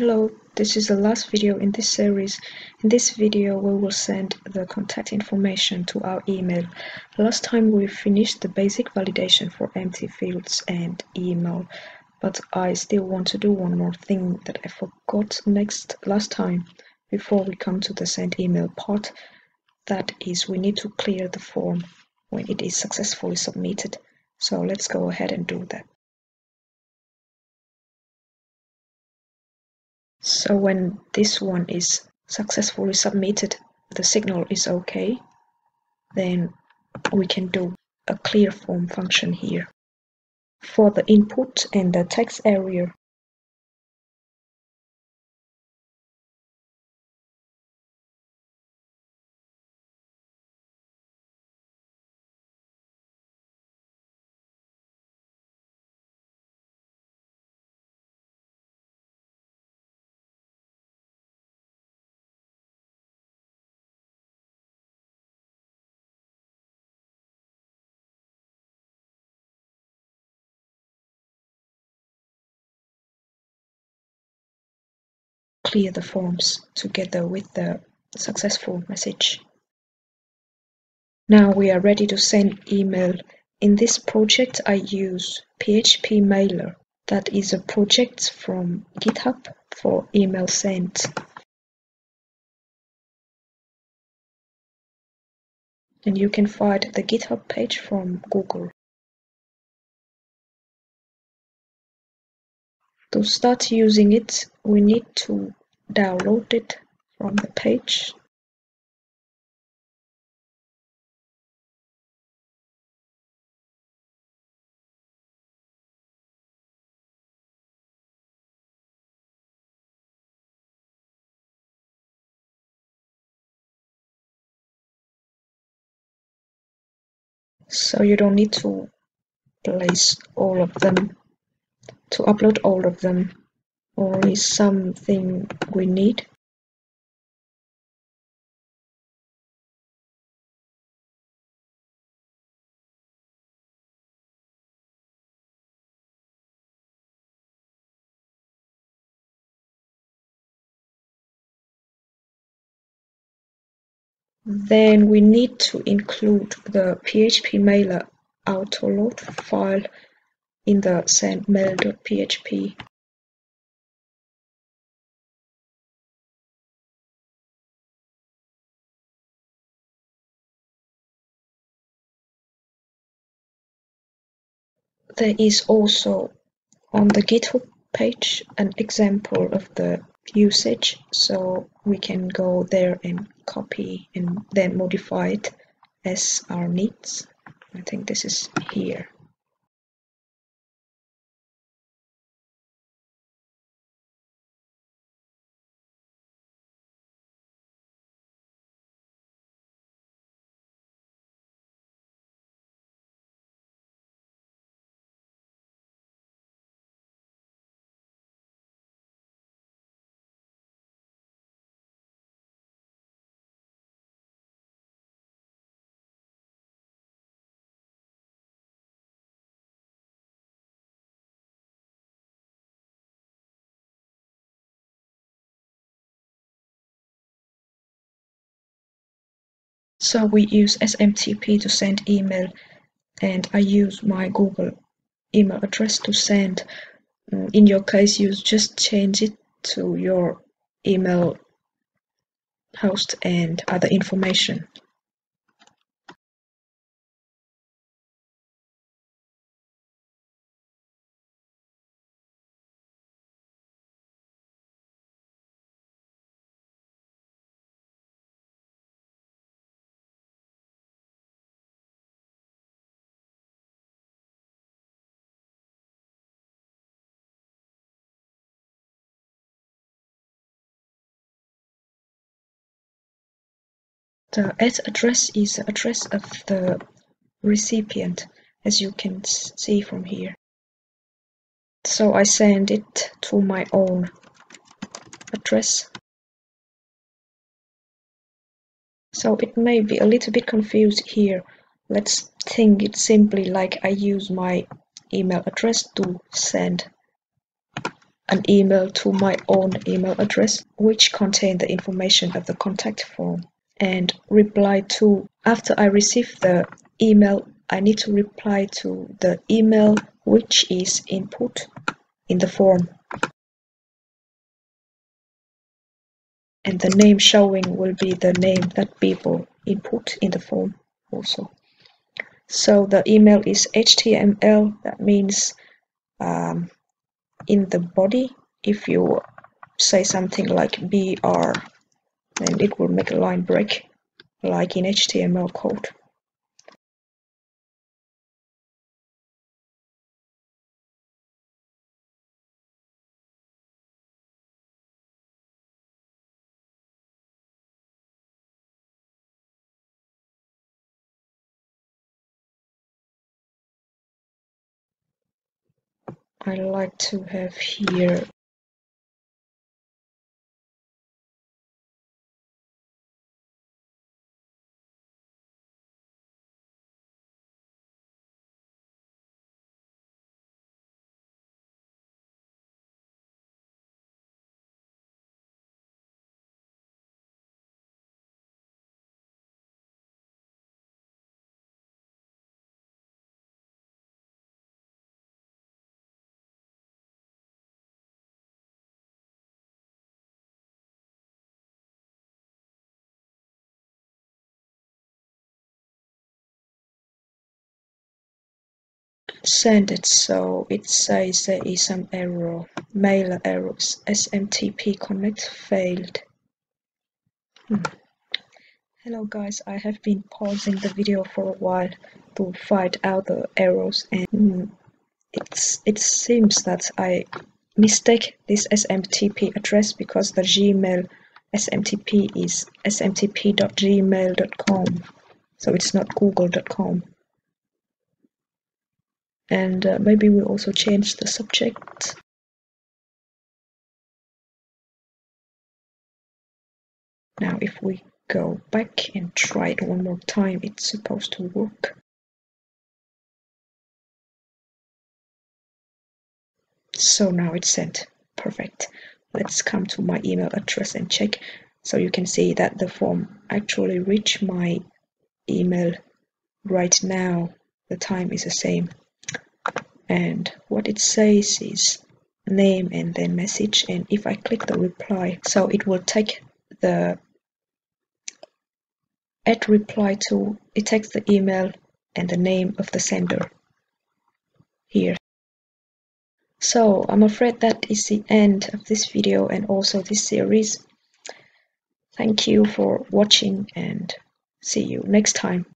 Hello, this is the last video in this series. In this video we will send the contact information to our email. Last time we finished the basic validation for empty fields and email, but I still want to do one more thing that I forgot next last time before we come to the send email part. That is we need to clear the form when it is successfully submitted. So let's go ahead and do that. So when this one is successfully submitted, the signal is okay, then we can do a clear form function here. For the input and the text area, clear the forms together with the successful message. Now we are ready to send email. In this project I use PHP Mailer. That is a project from GitHub for email sent. And you can find the GitHub page from Google. To start using it, we need to download it from the page. So you don't need to place all of them to upload all of them or is something we need then we need to include the PHP mailer autoload file in the sendmail.php. There is also on the GitHub page an example of the usage, so we can go there and copy and then modify it as our needs. I think this is here. So we use SMTP to send email and I use my Google email address to send. Mm, in your case, you just change it to your email host and other information. The at address is the address of the recipient, as you can see from here. So I send it to my own address. So it may be a little bit confused here. Let's think it simply like I use my email address to send an email to my own email address, which contain the information of the contact form and reply to, after I receive the email, I need to reply to the email which is input in the form. And the name showing will be the name that people input in the form also. So the email is HTML, that means um, in the body, if you say something like BR, then it will make a line break like in HTML code. I like to have here send it so it says there is some error. Mailer errors smtp connect failed. Hmm. hello guys. I have been pausing the video for a while to find out the errors and it's it seems that i mistake this smtp address because the gmail smtp is smtp.gmail.com so it's not google.com and uh, maybe we also change the subject. Now if we go back and try it one more time it's supposed to work. So now it's sent. Perfect. Let's come to my email address and check. So you can see that the form actually reached my email right now. The time is the same and what it says is name and then message and if I click the reply so it will take the add reply to it takes the email and the name of the sender here. So I'm afraid that is the end of this video and also this series. Thank you for watching and see you next time